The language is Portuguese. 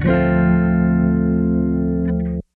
Música